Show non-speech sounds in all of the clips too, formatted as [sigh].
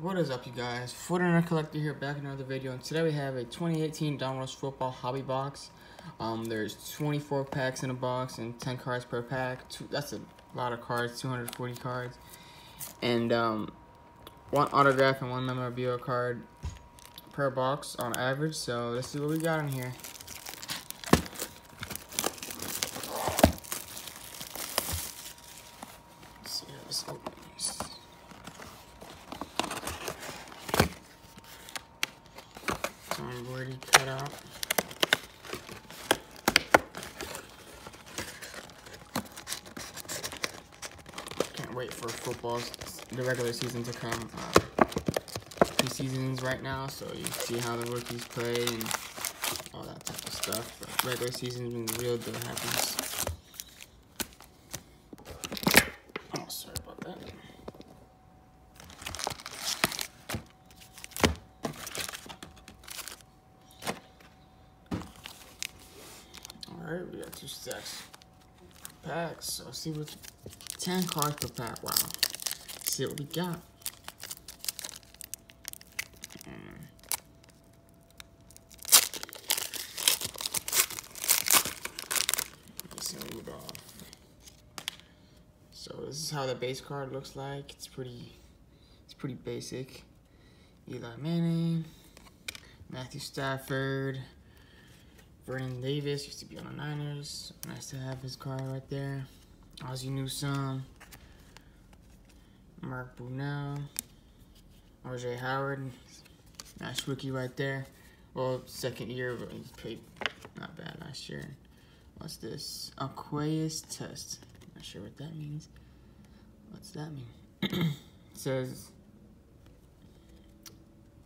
What is up you guys? Foot Forty-Niner Collector here back in another video and today we have a 2018 Donruss Football Hobby Box. Um, there's 24 packs in a box and 10 cards per pack. Two, that's a lot of cards, 240 cards. And um, one autograph and one memorabilia card per box on average. So let's see what we got in here. Let's see how this opens. Some already cut out. Can't wait for football, the regular season to come. Uh, preseasons right now, so you see how the rookies play and all that type of stuff. But regular season when the real deal happens. Oh, sorry about that. Alright, we got two stacks packs. So see what 10 cards per pack. Wow. See what we got. Mm. Off. So this is how the base card looks like. It's pretty it's pretty basic. Eli Manning, Matthew Stafford, Vernon Davis used to be on the Niners. Nice to have his card right there. Ozzie Newsome, Mark Brunell, OJ Howard, nice rookie right there. Well, second year, but he played not bad last year. What's this? Aqueous test. Not sure what that means. What's that mean? [clears throat] says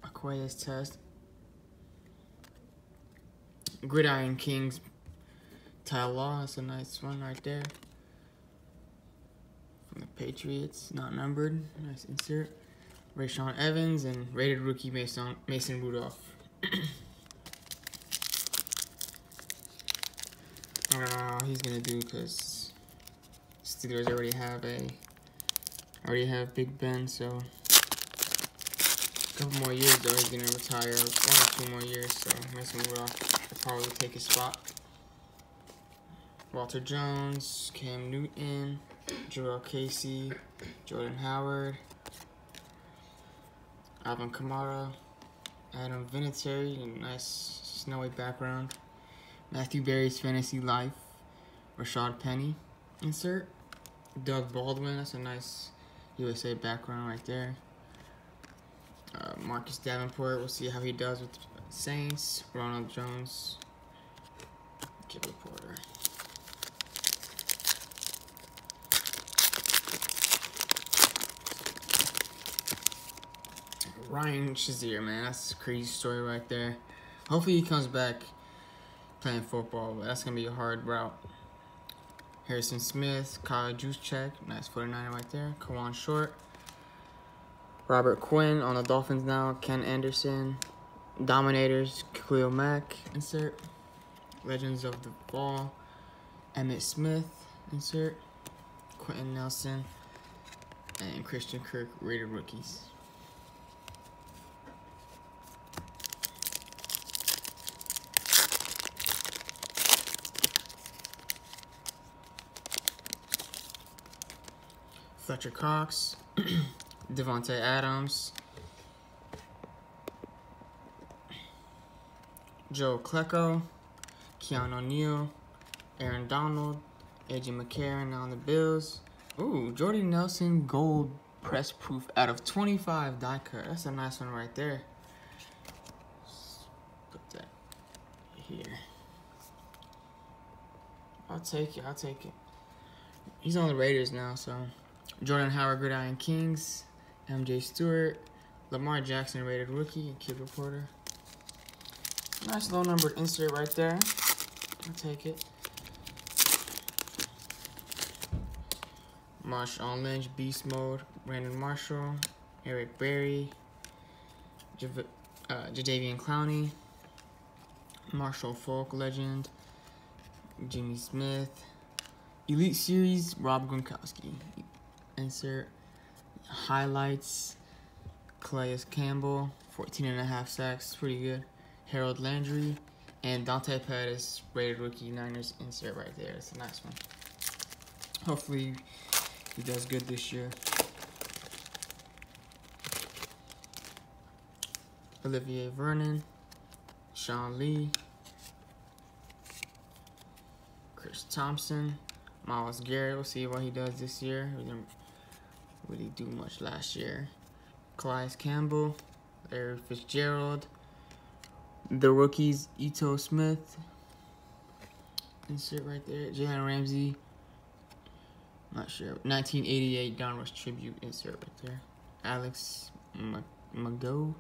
Aqueous test. Gridiron Kings Ty Law. That's a nice one right there. The Patriots, not numbered. Nice insert. Rashaan Evans and rated rookie Mason Mason Rudolph. [clears throat] I don't know how he's gonna do because Steelers already have a already have Big Ben, so a couple more years though he's gonna retire. One or two more years, so Mason Rudolph will probably take his spot. Walter Jones, Cam Newton, Joel Casey, Jordan Howard, Alvin Kamara, Adam Vinatieri, a nice snowy background. Matthew Berry's Fantasy Life, Rashad Penny, insert. Doug Baldwin, that's a nice USA background right there. Uh, Marcus Davenport, we'll see how he does with Saints. Ronald Jones, Kid Reporter. Ryan Shazier, man, that's a crazy story right there. Hopefully he comes back playing football, but that's gonna be a hard route. Harrison Smith, Kyle Juszczyk, nice 49 right there. Kawann Short, Robert Quinn on the Dolphins now. Ken Anderson, Dominators, Khalil Mack, insert. Legends of the Ball, Emmitt Smith, insert. Quenton Nelson, and Christian Kirk, rated rookies. Fletcher Cox, [clears throat] Davante Adams, Joe Klecko, Keanu O'Neal, Aaron Donald, AJ McCarron on the Bills. Ooh, Jordy Nelson gold press proof out of 25 die cut. That's a nice one right there. Put that here. I'll take it. I'll take it. He's on the Raiders now, so. Jordan Howard, Gridiron Kings, MJ Stewart, Lamar Jackson, rated rookie, Kid Reporter. Nice low numbered insert right there. I'll take it. Marshawn Lynch, Beast Mode, Brandon Marshall, Eric Berry, Jav uh, Jadeveon Clowney, Marshall Faulk Legend, Jimmy Smith, Elite Series, Rob Gronkowski insert highlights Calais Campbell, 14 and a half sacks, pretty good. Harold Landry, and Dante Pettis, rated rookie Niners insert right there. It's a nice one. Hopefully he does good this year. Olivier Vernon, Sean Lee, Chris Thompson, Myles Garrett. We'll see what he does this year. Really do much last year. Calais Campbell, Larry Fitzgerald, the rookies Ito Smith. Insert right there. Jalen Ramsey. Not sure. 1988 Donruss tribute insert right there. Alex Mago.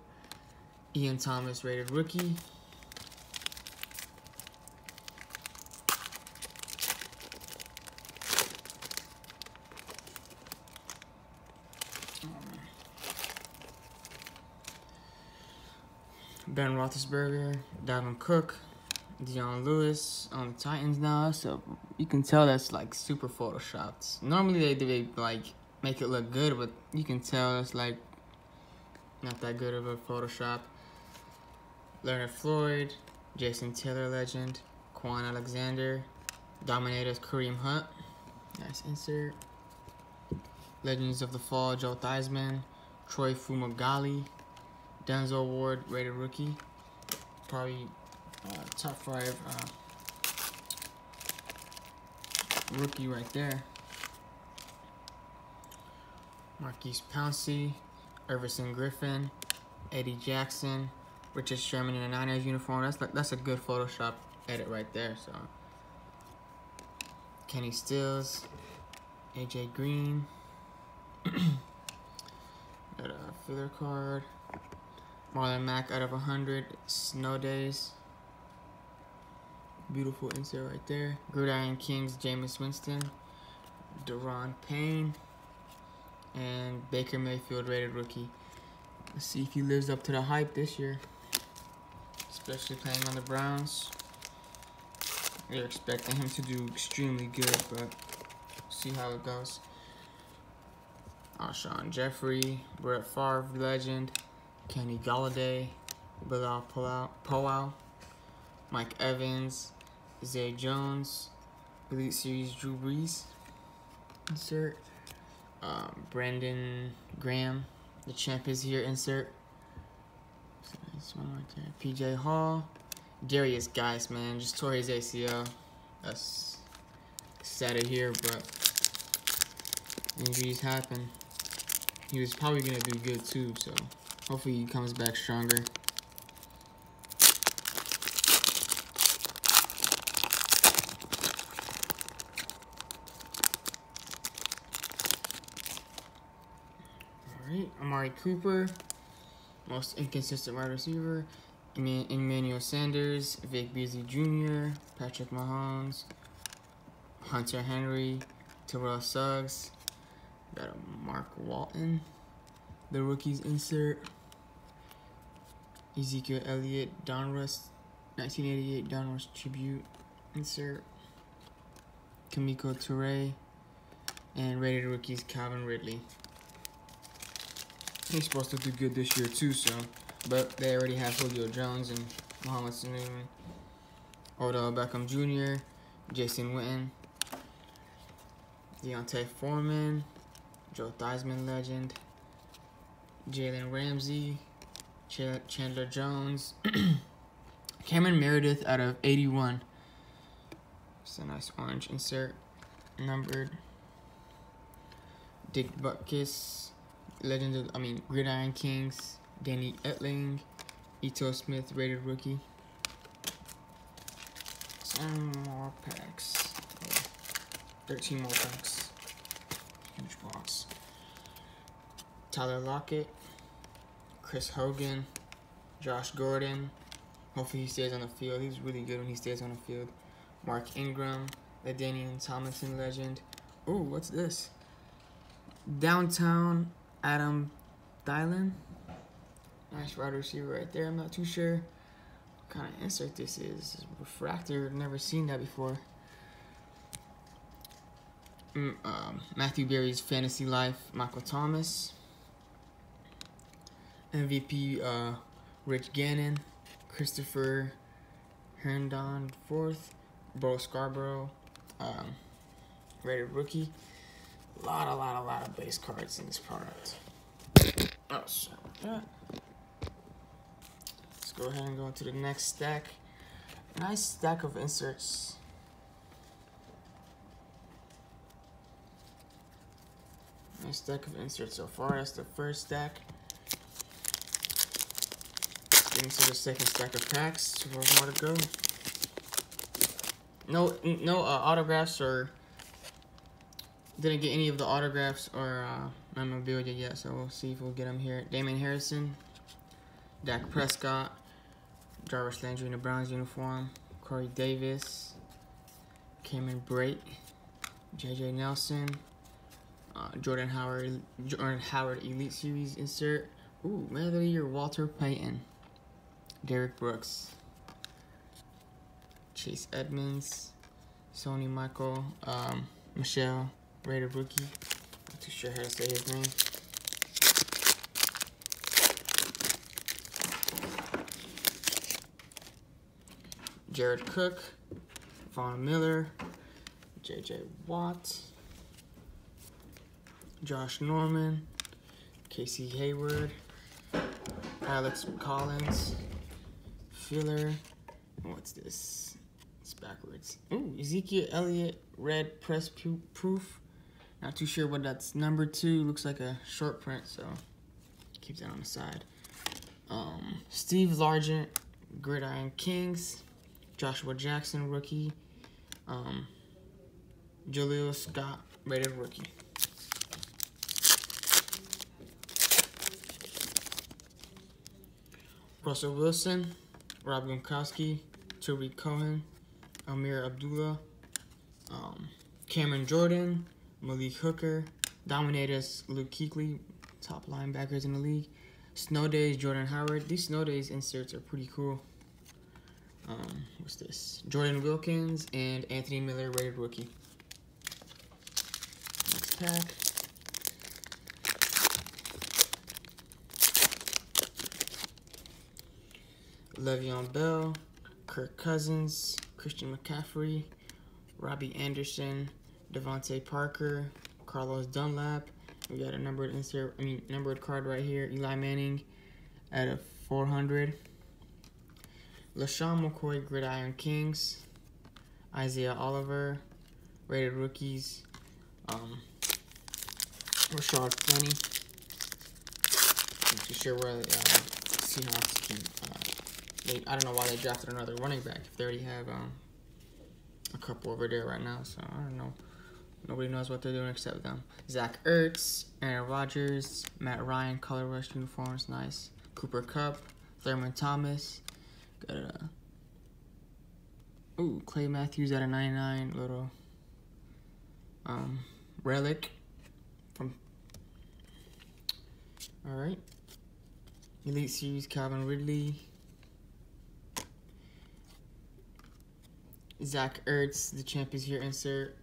Ian Thomas rated rookie. Ben Roethlisberger, Dalvin Cook, Dion Lewis on the Titans now, so you can tell that's like super photoshopped. Normally they do they like make it look good, but you can tell it's like not that good of a Photoshop. Leonard Floyd, Jason Taylor legend, Kwon Alexander, Dominators Kareem Hunt, nice insert. Legends of the Fall, Joe Theismann, Troy Fumagalli, Denzel Ward, rated rookie. Probably uh, top five uh, rookie right there. Maurkice Pouncey, Everson Griffen, Eddie Jackson, Richard Sherman in a Niners uniform. That's that's a good Photoshop edit right there. So Kenny Stills, AJ Green, [clears throat] got a filler card. Marlon Mack out of 100. Snow Days. Beautiful insert right there. Gridiron Kings, Jameis Winston. Da'Ron Payne. And Baker Mayfield rated rookie. Let's see if he lives up to the hype this year. Especially playing on the Browns. They're expecting him to do extremely good, but see how it goes. Alshon Jeffery, Brett Favre legend. Kenny Golladay, Bilal Powell, Mike Evans, Zay Jones, Elite Series Drew Brees, insert, um, Brandon Graham, the champ is here, insert, this one right there, PJ Hall, Derrius Guice, man, just tore his ACL, that's sad to hear, but injuries happen. He was probably going to do good too, so Hopefully he comes back stronger. Alright, Amari Cooper, most inconsistent wide receiver. Emmanuel Sanders, Vic Beasley Jr., Patrick Mahomes, Hunter Henry, Terrell Suggs, got a Mark Walton the rookies insert Ezekiel Elliott, Donruss, 1988 Donruss tribute insert Kemoko Turay, and rated rookies Calvin Ridley. He's supposed to do good this year too, so but they already have Julio Jones and Mohamed Sanu, Odell Beckham Jr., Jason Witten, D'Onta Foreman, Joe Theismann legend, Jalen Ramsey, Ch Chandler Jones, [clears throat] Cameron Meredith out of 81. It's a nice orange insert, numbered. Dick Butkus, Legend of, I mean, Gridiron Kings, Danny Etling, Ito Smith, rated rookie. Some more packs. 13 more packs. Huge box. Tyler Lockett, Chris Hogan, Josh Gordon. Hopefully he stays on the field. He's really good when he stays on the field. Mark Ingram, LaDainian Tomlinson legend. Oh, what's this? Downtown Adam Thielen. Nice wide receiver right there. I'm not too sure what kind of insert this is. Refractor, never seen that before. Mm, um, Matthew Berry's Fantasy Life, Michael Thomas. MVP uh, Rich Gannon, Christopher Herndon fourth, Bo Scarborough, um, rated rookie. A lot, a lot, a lot of base cards in this product. Oh, that. Let's go ahead and go into the next stack. Nice stack of inserts. Nice stack of inserts so far. That's the first stack. Getting to the second stack of packs. Two more to go. No, no uh, autographs or didn't get any of the autographs or uh, memorabilia yet, so we'll see if we'll get them here. Damon Harrison, Dak Prescott, Jarvis Landry in the Browns uniform, Corey Davis, Cameron Brate, J.J. Nelson, uh, Jordan Howard, Jordan Howard Elite Series insert. Ooh, Man of the Year, Walter Payton, Derrick Brooks, Chase Edmonds, Sony Michel, um, Michelle, rated rookie. Not too sure how to say his name. Jared Cook, Von Miller, JJ Watt, Josh Norman, Casey Hayward, Alex Collins, Filler. What's this? It's backwards. Ooh, Ezekiel Elliott, red press proof. Not too sure what that's number two. Looks like a short print, so keep that on the side. Um, Steve Largent, Gridiron Kings. Joshua Jackson, rookie. Um, Julio Scott, rated rookie. Russell Wilson, Rob Gronkowski, Tarik Cohen, Ameer Abdullah, um, Cameron Jordan, Malik Hooker, Dominators, Luke Kuechly, top linebackers in the league. Snow Days Jordan Howard. These Snow Days inserts are pretty cool. Um, what's this? Jordan Wilkins and Anthony Miller, rated rookie. Next pack. Le'Veon Bell, Kirk Cousins, Christian McCaffrey, Robbie Anderson, DeVante Parker, Carlos Dunlap. We got a numbered insert, I mean numbered card right here. Eli Manning at a 400. LeSean McCoy, Gridiron Kings. Isaiah Oliver, rated rookies. Um, Rashad Penny. Not too sure where the uh, Seahawks can. Uh, they, I don't know why they drafted another running back if they already have um, a couple over there right now. So I don't know. Nobody knows what they're doing except them. Zach Ertz, Aaron Rodgers, Matt Ryan, color rush uniforms, nice. Cooper Kupp, Thurman Thomas, Got a ooh Clay Matthews at a 99 little um relic from all right Elite Series Calvin Ridley Zach Ertz the champions here insert.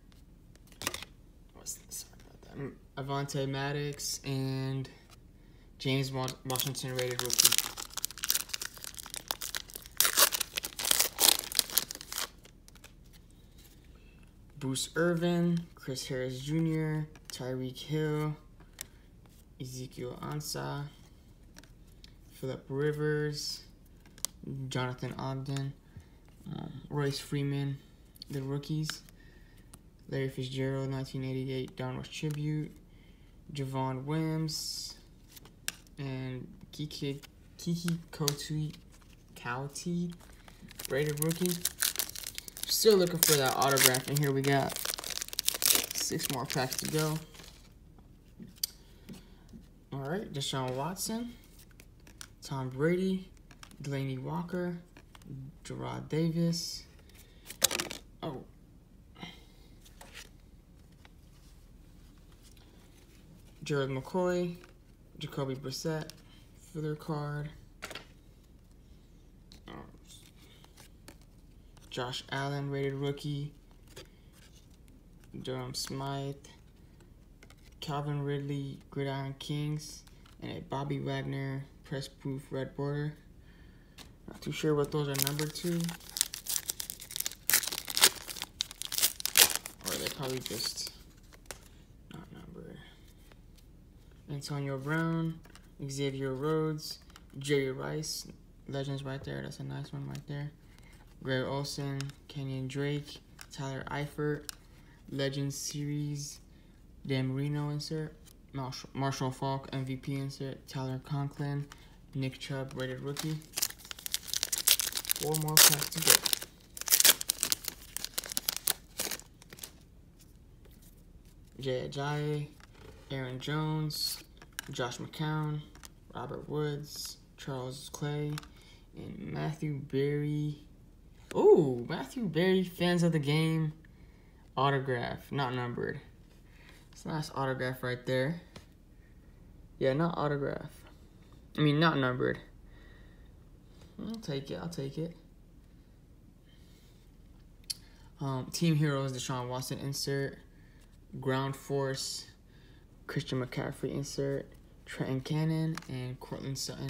Sorry about that. Mm, Avonte Maddox and James Washington rated rookie. Bruce Irvin, Chris Harris Jr., Tyreek Hill, Ezekiel Ansah, Philip Rivers, Jonathan Ogden, um, Royce Freeman, the rookies, Larry Fitzgerald, 1988 Donruss Tribute, Javon Wims, and Kiki Keke Coutee, Coutee, rated rookie. Still looking for that autograph, and here we got six more packs to go. All right, Deshaun Watson, Tom Brady, Delanie Walker, Gerard Davis. Oh. Gerald McCoy, Jacoby Brissett, filler card. Oh. Josh Allen, rated rookie. Durham Smythe. Calvin Ridley, Gridiron Kings. and a Bobby Wagner press proof red border. Not too sure what those are numbered to. Or they're probably just not numbered. Antonio Brown, Xavier Rhodes, Jerry Rice, Legends right there. That's a nice one right there. Greg Olsen, Kenyon Drake, Tyler Eifert, Legends Series, Dan Marino insert, Marshall, Faulk MVP insert, Tyler Conklin, Nick Chubb rated rookie. Four more packs to go. Jay Ajayi, Aaron Jones, Josh McCown, Robert Woods, Charles Clay, and Matthew Berry. Oh, Matthew Berry, fans of the game, autograph, not numbered. It's a nice autograph right there. Yeah, not autograph. I mean, not numbered. I'll take it. I'll take it. Um, Team Heroes, Deshaun Watson insert. Ground Force, Christian McCaffrey insert. Trenton Cannon and Courtland Sutton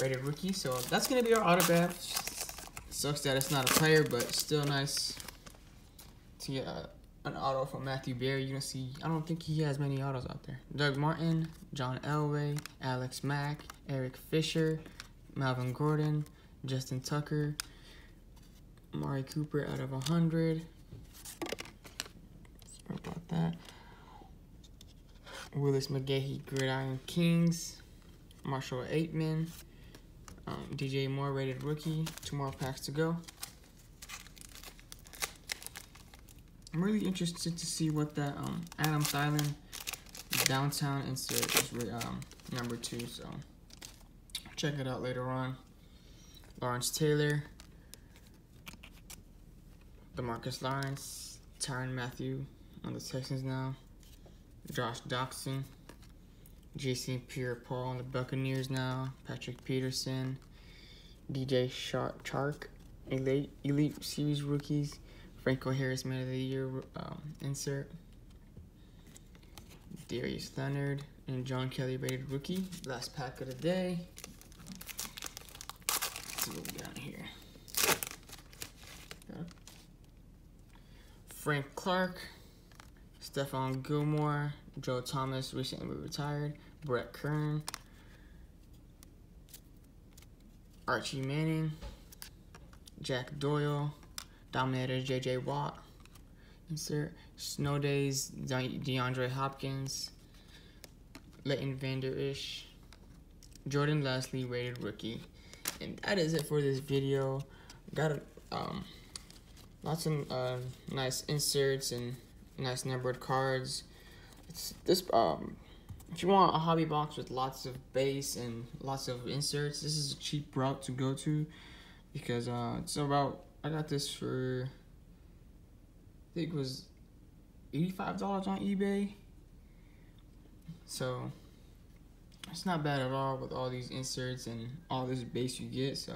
rated rookie. So that's gonna be our autograph. Sucks that it's not a player, but still nice to get a, an auto from Matthew Berry. You're gonna see. I don't think he has many autos out there. Doug Martin, John Elway, Alex Mack, Eric Fisher, Melvin Gordon, Justin Tucker, Mari Cooper out of 100. Sorry about that. Willis McGahee, Gridiron Kings, Marshall Aitman, um, DJ Moore, rated rookie. Two more packs to go. I'm really interested to see what that um, Adam Thielen downtown insert is um, number two. So check it out later on. Lawrence Taylor, Demarcus Lawrence, Tyrann Mathieu on the Texans now. Josh Doctson, Jason Pierre-Paul on the Buccaneers now. Patrick Peterson, DJ Chark, Elite, Elite Series rookies. Franco Harris, Man of the Year um, insert. Darius Leonard and John Kelly rated rookie. Last pack of the day. We got here. Frank Clark, Stephon Gilmore, Joe Thomas, recently retired, Brett Kern, Archie Manning, Jack Doyle, Dominator JJ Watt, insert, Snow Days, De DeAndre Hopkins, Leighton Vander Esch, Jordan Leslie, rated rookie. And that is it for this video. Got um, lots of uh, nice inserts and nice numbered cards. It's this um if you want a hobby box with lots of base and lots of inserts, this is a cheap route to go to because uh it's about I got this for I think it was $85 on eBay. So it's not bad at all with all these inserts and all this base you get. So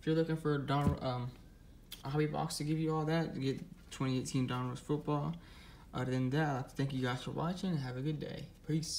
if you're looking for a Don um a hobby box to give you all that, get 2018 Donruss football. Other than that, thank you guys for watching and have a good day. Peace.